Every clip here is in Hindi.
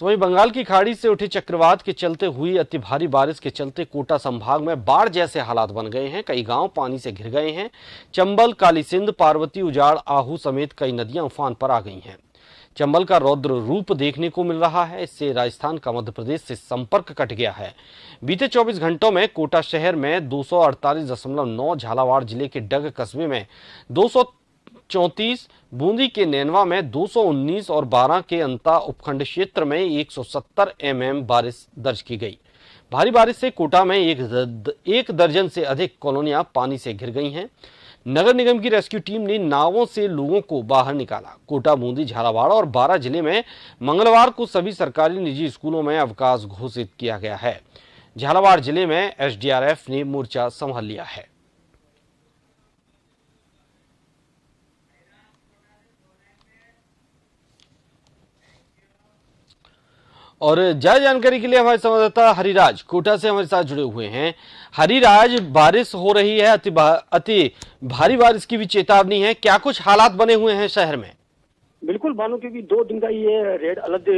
तो वहीं बंगाल की खाड़ी से उठे चक्रवात के चलते हुई अति भारी बारिश के चलते कोटा संभाग में बाढ़ जैसे हालात बन गए हैं। कई गाँव पानी से घिर गए हैं। चंबल, कालीसिंध, पार्वती, उजाड़, आहू समेत कई नदियाँ उफान पर आ गई हैं। चंबल का रौद्र रूप देखने को मिल रहा है। इससे राजस्थान का मध्य प्रदेश से संपर्क कट गया है। बीते 24 घंटों में कोटा शहर में दो झालावाड़ ज़िले के डग कस्बे में दो सौ बूंदी के नैनवा में 219 और बारह के अंता उपखंड क्षेत्र में 170 एमएम बारिश दर्ज की गई। भारी बारिश से कोटा में एक एक दर्जन से अधिक कॉलोनियाँ पानी से घिर गई हैं। नगर निगम की रेस्क्यू टीम ने नावों से लोगों को बाहर निकाला। कोटा, बूंदी, झालावाड़ और बारह ज़िले में मंगलवार को सभी सरकारी निजी स्कूलों में अवकाश घोषित किया गया है। झालावाड़ ज़िले में एसडीआरएफ ने मोर्चा संभाल लिया है। और ज़्यादा जानकारी के लिए हमारे संवाददाता हरिराज कोटा से हमारे साथ जुड़े हुए हैं। हरिराज, बारिश हो रही है, अति अति भारी बारिश की भी चेतावनी है। क्या कुछ हालात बने हुए हैं शहर में? बिल्कुल भानु क्योंकि दो दिन का ये रेड अलर्ट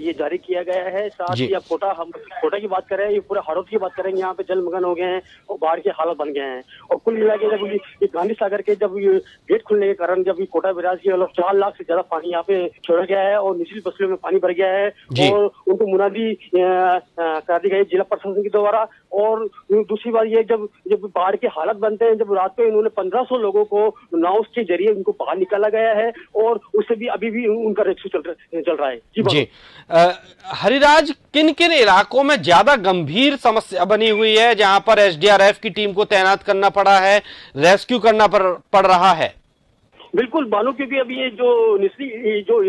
ये जारी किया गया है। साथ ही अब कोटा हम कोटा की बात करें ये पूरे हड़ौत की बात करेंगे यहाँ पे जलमग्न हो गए हैं और बाढ़ के हालत बन गए हैं। और कुल मिला के जब ये गांधी सागर के जब ये गेट खुलने के कारण जब ये कोटा बिराज के मतलब चार लाख से ज़्यादा पानी यहाँ पे छोड़ा गया है और निचली बस्तियों में पानी भर गया है और उनको मुनादी करा दी गई जिला प्रशासन के द्वारा। और दूसरी बात ये जब जब बाढ़ के हालत बनते हैं जब रात को इन्होंने पंद्रह लोगों को नाव के ज़रिए उनको बाहर निकाला गया है और उससे भी अभी भी उनका रेस्क्यू चल रहा चल रहा है। जी, जी। आ, हरिराज किन किन इलाकों में ज़्यादा गंभीर समस्या बनी हुई है जहाँ पर एसडीआरएफ की टीम को तैनात करना पड़ा है रेस्क्यू करना पड़ रहा है? बिल्कुल बालू क्योंकि अभी ये जो निचली जो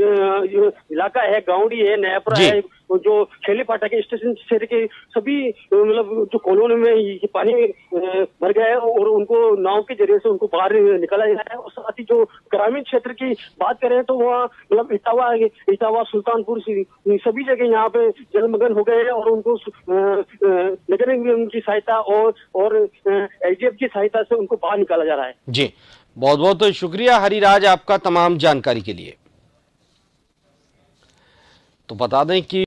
इलाका है गाउंडी है नयापुरा है जो खेले पाटा के स्टेशन क्षेत्र के सभी मतलब जो कॉलोनी में ये पानी भर गया है और उनको नाव के ज़रिए से उनको बाहर निकाला गया है। और साथ ही जो ग्रामीण क्षेत्र की बात करें तो वहाँ मतलब इटावा इटावा, सुल्तानपुर सभी जगह यहाँ पे जलमग्न हो गए हैं और उनको नगर निगम की सहायता और और एच की सहायता से उनको बाहर निकाला जा रहा है। जी। बहुत बहुत तो शुक्रिया हरिराज आपका तमाम जानकारी के लिए। तो बता दें कि